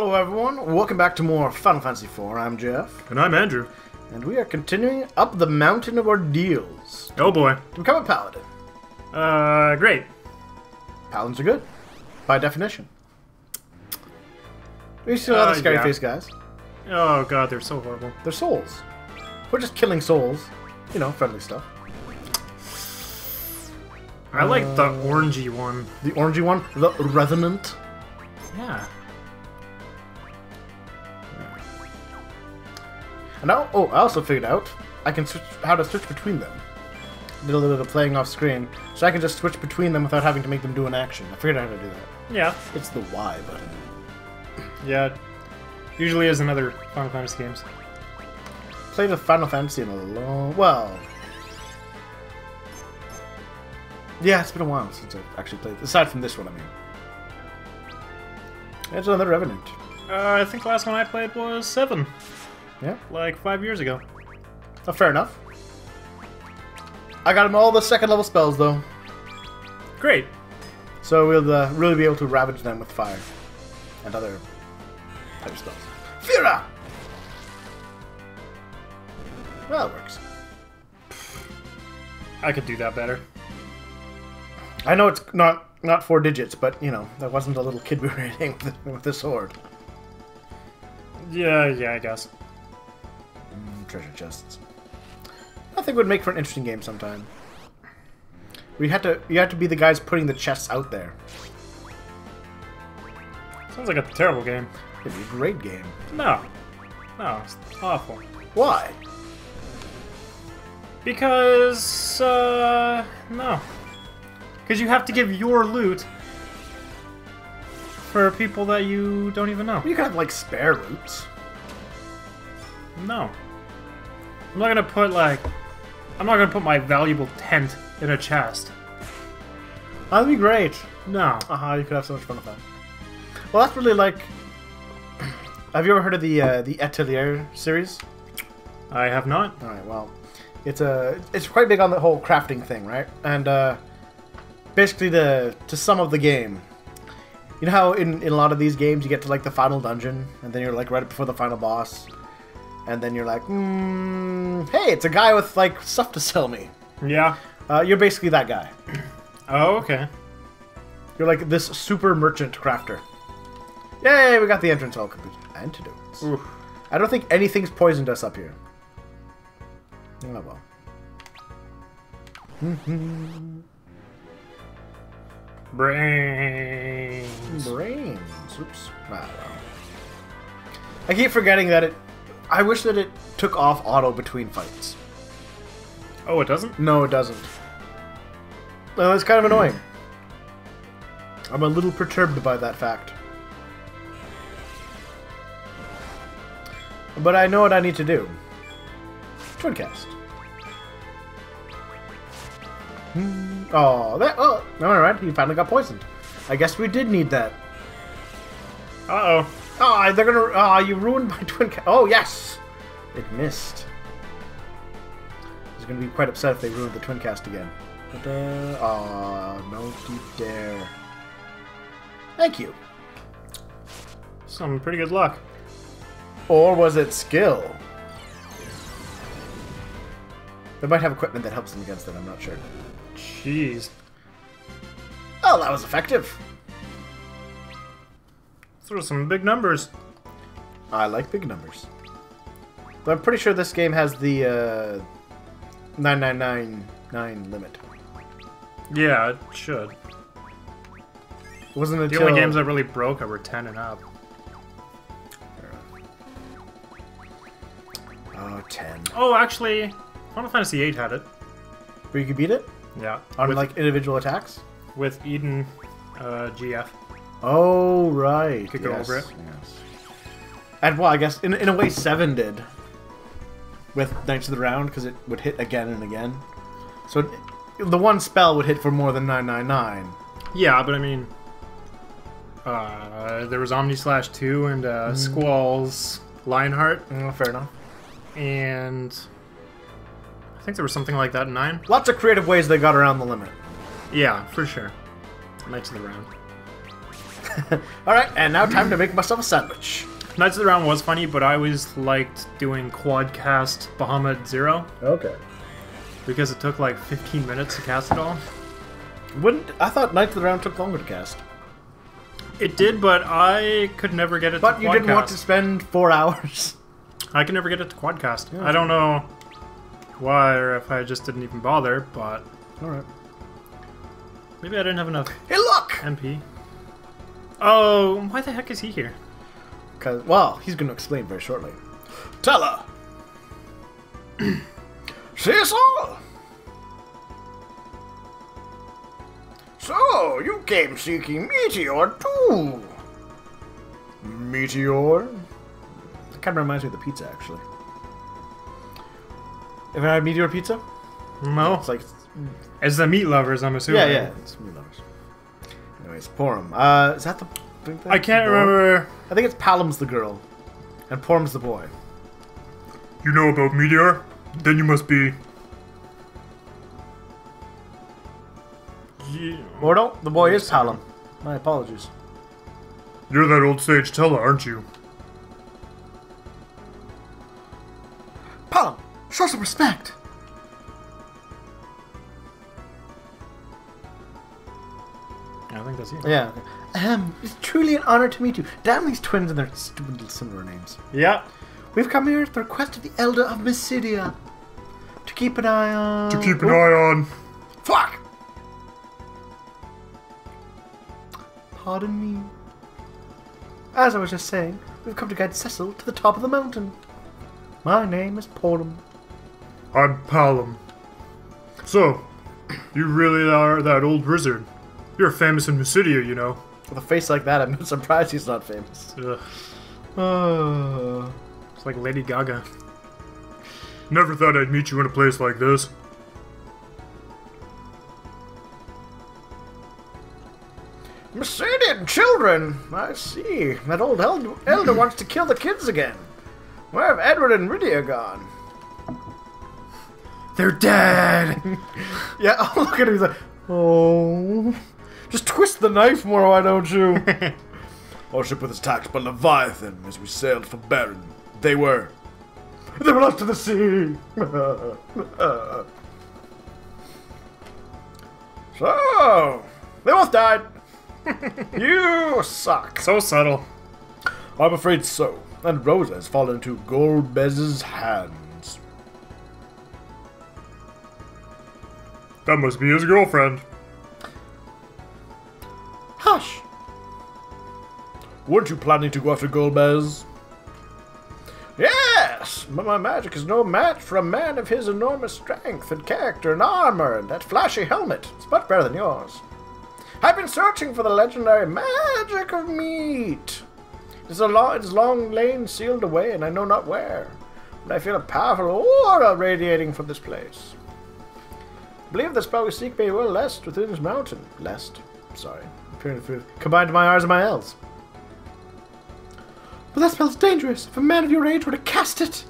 Hello, everyone. Welcome back to more Final Fantasy IV. I'm Jeff, And I'm Andrew. and we are continuing up the mountain of ordeals Oh boy. to become a paladin. Uh, great. Paladins are good, by definition. We still have Uh, the scary yeah. face guys. Oh god, they're so horrible. They're souls. We're just killing souls. You know, friendly stuff. I like the Uh, orangey one. The orangey one, the Revenant. Yeah. And now, oh, I also figured out I can switch how to switch between them. Did a little bit of playing off screen, so I can just switch between them without having to make them do an action. I figured out how to do that. Yeah. It's the Y button. Yeah. Usually is in other Final Fantasy games. Played with Final Fantasy in a long, well, yeah, it's been a while since I've actually played. Aside from this one, I mean. It's another Revenant. Uh, I think the last one I played was 7. Yeah, Like five years ago. oh, fair enough. I got him all the second level spells though, Great. so we'll uh, really be able to ravage them with fire and other type of spells. Fira. Well, it works. I could do that better. I know it's not not four digits, but you know that wasn't a little kid we were hitting with the, with the sword. Yeah, yeah, I guess. Treasure chests. I think would make for an interesting game sometime. We had to you had to be the guys putting the chests out there. Sounds like a terrible game. It'd be a great game. No. No, it's awful. Why? Because, uh, no. Because you have to give your loot for people that you don't even know. You can have like spare roots. No. I'm not gonna put, like, I'm not gonna put my valuable tent in a chest. That'd be great. No. Uh huh. You could have so much fun with that. Well, that's really like. have you ever heard of the uh, the Atelier series? I have not. All right. Well, it's a it's quite big on the whole crafting thing, right? And uh, basically, the to sum of the game, you know how in, in a lot of these games you get to like the final dungeon, and then you're like right before the final boss, and then you're like, mm, hey, it's a guy with like stuff to sell me. Yeah. Uh, you're basically that guy. Oh, okay. You're like this super merchant crafter. Yay, we got the entrance all complete. Antidotes. Oof. I don't think anything's poisoned us up here. Oh well. Brains. Brains. Oops. Ah, well. I keep forgetting that it. I wish that it took off auto between fights. Oh, it doesn't? No, it doesn't. Well, it's kind of annoying. I'm a little perturbed by that fact. But I know what I need to do. Twincast. Hmm. Oh, that. Oh, all right. He finally got poisoned. I guess we did need that. Uh-oh. Oh, they're gonna. Oh, you ruined my twin. Ca- oh, yes, it missed. He's gonna be quite upset if they ruined the twin cast again. Uh, oh, no, you dare. Thank you. Some pretty good luck. Or was it skill? They might have equipment that helps them against it. I'm not sure. Jeez. Oh, that was effective. Those are some big numbers. I like big numbers. But I'm pretty sure this game has the uh, 9999 limit. Yeah, it should. It wasn't The only games that really broke were 10 and up. Oh, 10. Oh, actually, Final Fantasy VIII had it. Where you could beat it Yeah. on with, like individual attacks. with Eden uh, GF. Oh right, Could go yes, over it. Yes. And well, I guess in in a way, seven did with Knights of the Round because it would hit again and again. So it, the one spell would hit for more than nine nine nine. Yeah, but I mean, uh, there was Omni Slash 2 and uh, Squall's Lionheart, Mm, fair enough. and I think there was something like that in 9. Lots of creative ways they got around the limit. Yeah, for sure. Knights of the Round. All right, and now time to make myself a sandwich. Knights of the Round was funny, but I always liked doing Quadcast Bahamut Zero Okay. because it took like 15 minutes to cast it all. Wouldn't I thought Knights of the Round took longer to cast? It did, but I could never get it But you didn't want to spend four hours. I could never get it to Quadcast. I don't know why or if I just didn't even bother, but All right. maybe I didn't have enough Hey, look! MP. Oh, why the heck is he here? Cause well, he's going to explain very shortly. Tell her. Cecil. So you came seeking Meteor too? Meteor. That kind of reminds me of the pizza, actually. Ever had Meteor pizza? No, It's like it's the meat lovers. I'm assuming. yeah, yeah. It's me lovers. Anyways, Porom. Uh, is that the? think I can't the remember. I think it's Palom's the girl, and Porom's the boy. You know about Meteor? Then you must be. Yeah. Or no, the boy is Palom. My apologies. You're that old sage Tellah, aren't you? Palom, show some respect. I think that's you. Yeah. Um, it's truly an honor to meet you. Damn these twins and their stupid little similar names. Yeah. We've come here at the request of the Elder of Mysidia to keep an eye on. To keep an eye on. Fuck! Pardon me. As I was just saying, we've come to guide Cecil to the top of the mountain. My name is Porom. I'm Palom. So, you really are that old wizard. You're famous in Mysidia, you know. With a face like that, I'm not surprised he's not famous. Ugh. Uh, It's like Lady Gaga. Never thought I'd meet you in a place like this. Mysidian children! I see. That old elder, elder wants to kill the kids again. Where have Edward and Rydia gone? They're dead! Yeah, oh, look at him. He's like, oh. Just twist the knife more, why don't you? Our ship was attacked by Leviathan as we sailed for Baron. They were. They were lost to the sea! so, they both died. you suck. so subtle. I'm afraid so. And Rosa has fallen into Golbez's hands. That must be his girlfriend. Hush! Weren't you planning to go after Golbez? Yes, but my magic is no match for a man of his enormous strength and character and armor and that flashy helmet. It's much better than yours. I've been searching for the legendary magic of meat. It's a long, it's long lain sealed away, and I know not where. But I feel a powerful aura radiating from this place. I believe the spell we seek may well lest within this mountain. Lest? Sorry. Appearing to combined my R's and my L's. But that spell's dangerous if a man of your age were to cast it.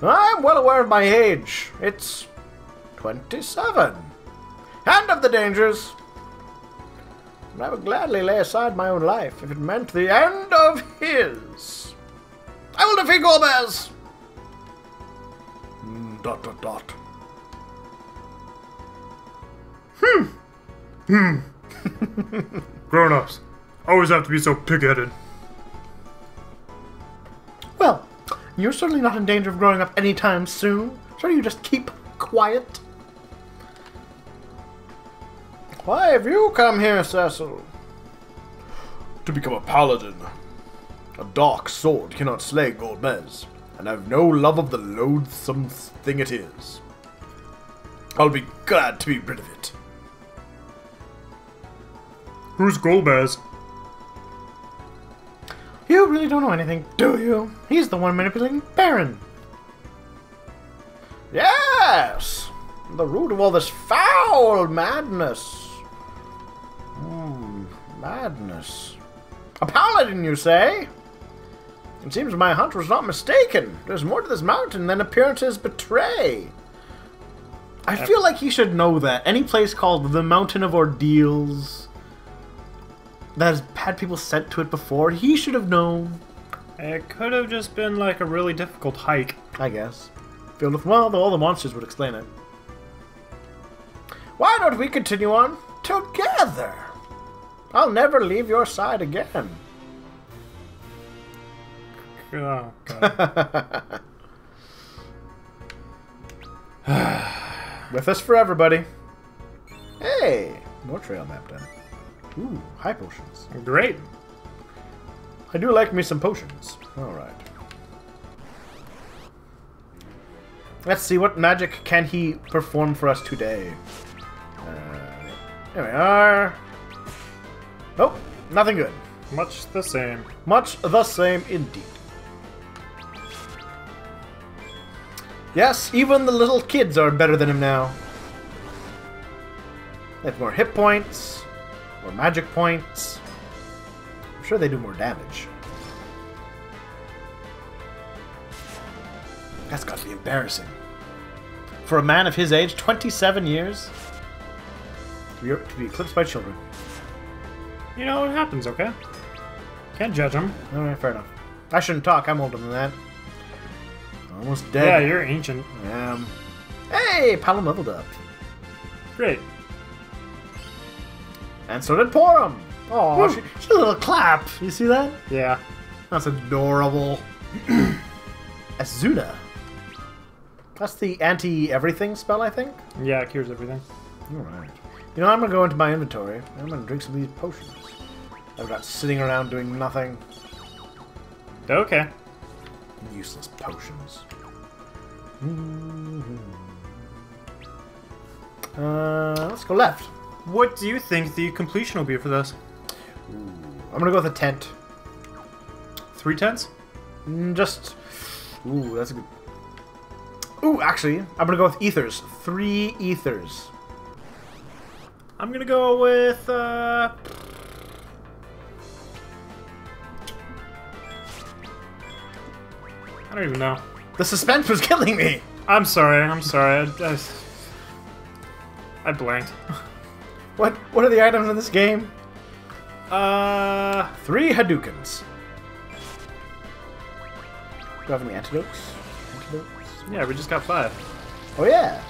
I'm well aware of my age. It's 27. And of the dangers. And I would gladly lay aside my own life if it meant the end of his. I will defeat Golbez! Mm, dot dot dot. Grown ups. Always have to be so pig headed. Well, you're certainly not in danger of growing up anytime soon, so you just keep quiet. Why have you come here, Cecil? To become a paladin. A dark sword cannot slay Golbez, and I have no love of the loathsome thing it is. I'll be glad to be rid of it. Who's Golbez? You really don't know anything, do you? He's the one manipulating Baron. Yes! The root of all this foul madness. Hmm, madness. A paladin, you say? It seems my hunter was not mistaken. There's more to this mountain than appearances betray. I feel like he should know that. Any place called the Mountain of Ordeals that has had people sent to it before. He should have known, It could have just been like a really difficult hike. I guess. Filled with, well, all the monsters would explain it. Why don't we continue on together? I'll never leave your side again. Oh, God. With us forever, buddy. Hey, more trail map done. Ooh, high potions. Great. I do like me some potions. Alright. Let's see, what magic can he perform for us today? Uh, there we are. Nope, nothing good. Much the same. Much the same indeed. Yes, even the little kids are better than him now. They have more hit points, more magic points. I'm sure they do more damage. That's got to be embarrassing. For a man of his age, 27 years, to be, to be eclipsed by children. You know, it happens, okay? Can't judge them. Alright, fair enough. I shouldn't talk, I'm older than that. Almost dead. Yeah, you're ancient. Um, hey, Palom leveled up. Great. And so did Porom. Oh, she, she did a little clap. You see that? Yeah. That's adorable. Esuna. That's the anti-everything spell, I think. Yeah, it cures everything. Alright. You know, I'm gonna go into my inventory. I'm gonna drink some of these potions. I've got sitting around doing nothing. Okay. Useless potions. Uh, let's go left. What do you think the completion will be for this? I'm gonna go with a tent. Three tents? Mm, Just, ooh, that's a good. Ooh, actually, I'm gonna go with ethers. Three ethers. I'm gonna go with, uh... I don't even know. The suspense was killing me. I'm sorry, I'm sorry. I, I, I blanked. What? Are the items in this game? Uh... Three Hadoukens. Do I have any antidotes? Antidotes? Yeah, we just got five. Oh yeah.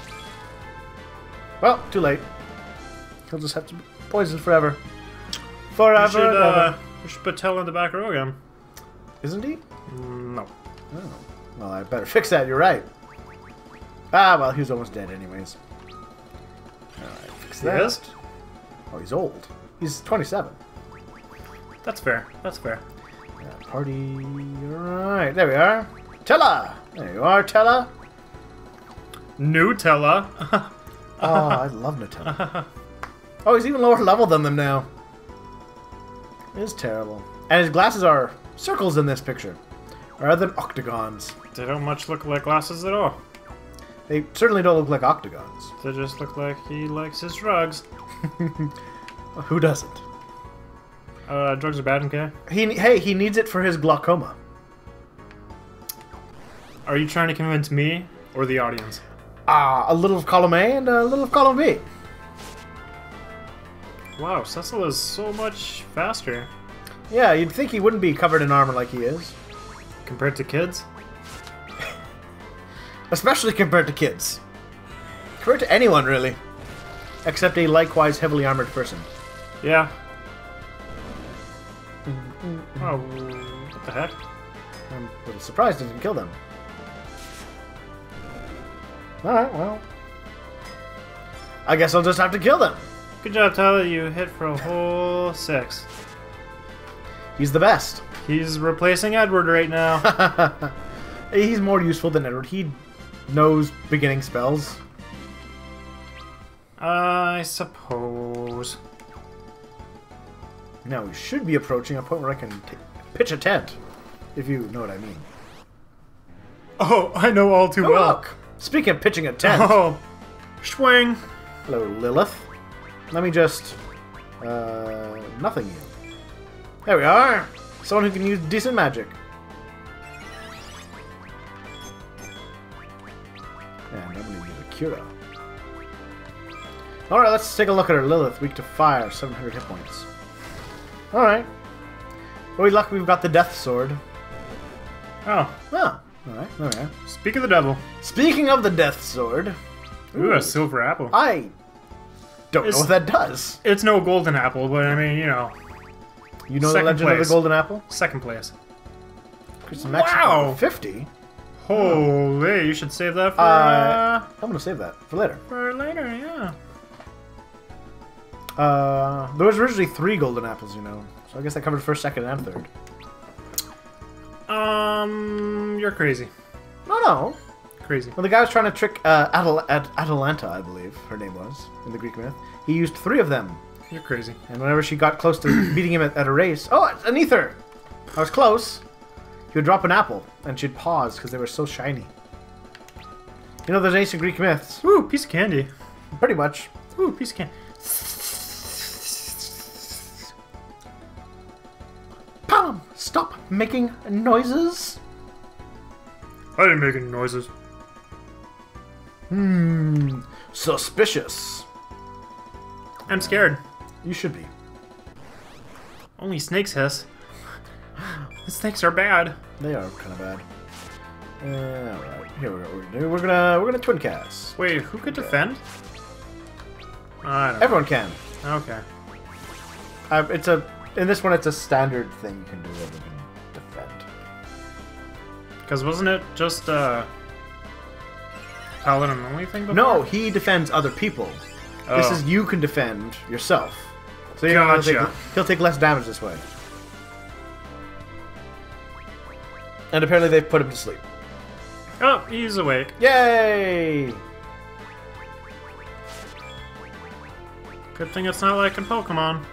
Well, too late. He'll just have to be poisoned forever. We Forever. should, and uh, we should put Tell in the back row again. Isn't he? Mm, No. Oh. Well, I better fix that. You're right. Ah, well, he was almost dead anyways. Alright, fix He that. is? Oh, he's old. He's 27. That's fair. That's fair. Yeah, party. Alright, there we are. Tellah! There you are, Tellah. Nutella. Oh, I love Nutella. Oh, he's even lower level than them now. It is terrible. And his glasses are circles in this picture, rather than octagons. they don't much look like glasses at all. They certainly don't look like octagons. They just look like he likes his drugs. Who doesn't? Uh, drugs are bad, okay? He hey, he needs it for his glaucoma. Are you trying to convince me or the audience? Ah, a little of column A and a little of column B. Wow, Cecil is so much faster Yeah, you'd think he wouldn't be covered in armor like he is, compared to kids. Especially compared to kids. Compared to anyone really, except a likewise heavily armored person. Yeah. Oh, what the heck? I'm a little surprised it didn't kill them. Alright, well. I guess I'll just have to kill them. Good job, Tyler. You hit for a whole six. He's the best. He's replacing Edward right now. He's more useful than Edward. He knows beginning spells. I suppose. Now we should be approaching a point where I can t- pitch a tent, if you know what I mean. Oh, I know all too Oh, well. look! Speaking of pitching a tent, Oh, swing. hello Lilith. Let me just uh, nothing you. There we are. Someone who can use decent magic. Gonna use a Cura. Alright, let's take a look at her Lilith. Weak to fire, 700 hit points. All right. Well, we lucky we've got the death sword. Oh, Oh, all right. All right. speak of the devil. Speaking of the death sword, Ooh, a silver apple. I don't Is- know what that does. It's no golden apple, but I mean, you know, You know the legend of the golden apple? second place. It's Wow. 50. Holy, you should save that for, Uh, uh, I'm gonna save that for later. for later, yeah. Uh, there was originally three golden apples, you know. So I guess that covered first, second, and third. Um, you're crazy. No, no. Crazy. Well, the guy was trying to trick uh, Atal- At- Atalanta, I believe her name was in the Greek myth, he used three of them. You're crazy. And whenever she got close to beating him at, at a race, oh, it's an ether! I was close. He would drop an apple, and she'd pause because they were so shiny. You know, there's ancient Greek myths. Ooh, piece of candy. Pretty much. Ooh, piece of candy. Palom, stop making noises. I didn't make any noises. Hmm, suspicious. I'm scared. You should be. Only snakes hiss. The snakes are bad. They are kind of bad. Uh, all right, here we go. We're gonna do. We're gonna we're gonna twin cast. Wait, who could defend? I don't know. Everyone can. Okay. Uh, it's a in this one. It's a standard thing you can do. Everyone can defend. Because wasn't it just uh paladin only thing before? No, he defends other people. This Oh. is you can defend yourself. So gonna Gotcha. take, he'll take less damage this way. And apparently they've put him to sleep. Oh, he's awake. Yay! Good thing it's not like in Pokemon.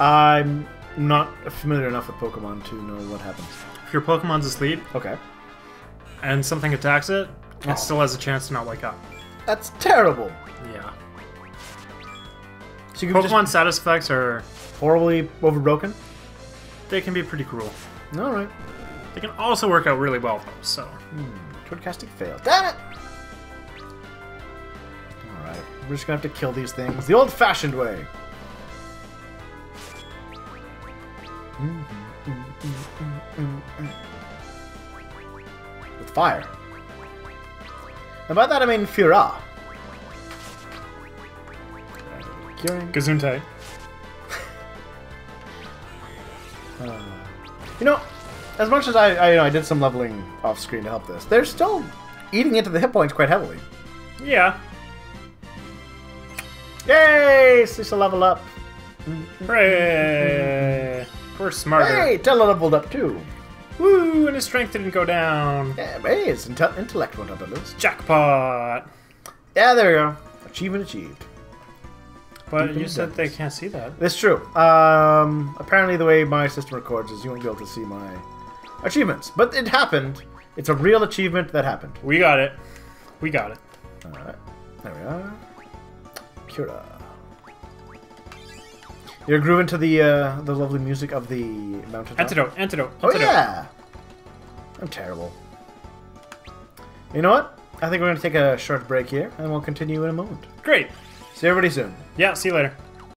I'm not familiar enough with Pokemon to know what happens. If your Pokemon's asleep Okay. and something attacks it, Oh. it still has a chance to not wake up. That's terrible. Yeah. So you Pokemon just status effects are horribly overbroken. they can be pretty cruel. All right. They can also work out really well though, so hmm, Twin casting failed. Damn it! Alright, we're just gonna have to kill these things the old fashioned way. With fire. And by that I mean Fira. Curing. Gesundheit. You know, as much as I, I, you know, I did some leveling off screen to help this, they're still eating into the hit points quite heavily. Yeah. Yay! Cecil level up. Hooray! We're smarter. Hey, Tellah leveled up too. Woo! And his strength didn't go down. Yeah, hey, his inte- intellect went up at least. Jackpot! Yeah, there we go. Achievement achieved. But Deep you said they can't see that. That's true. Um, apparently the way my system records is you won't be able to see my achievements. But it happened. It's a real achievement that happened. We got it. We got it. Alright. There we are. Pura. You're grooving to the uh, the lovely music of the mountain. Antidote, antidote, Oh yeah. I'm terrible. You know what? I think we're gonna take a short break here, and we'll continue in a moment. Great. See everybody soon. Yeah, see you later.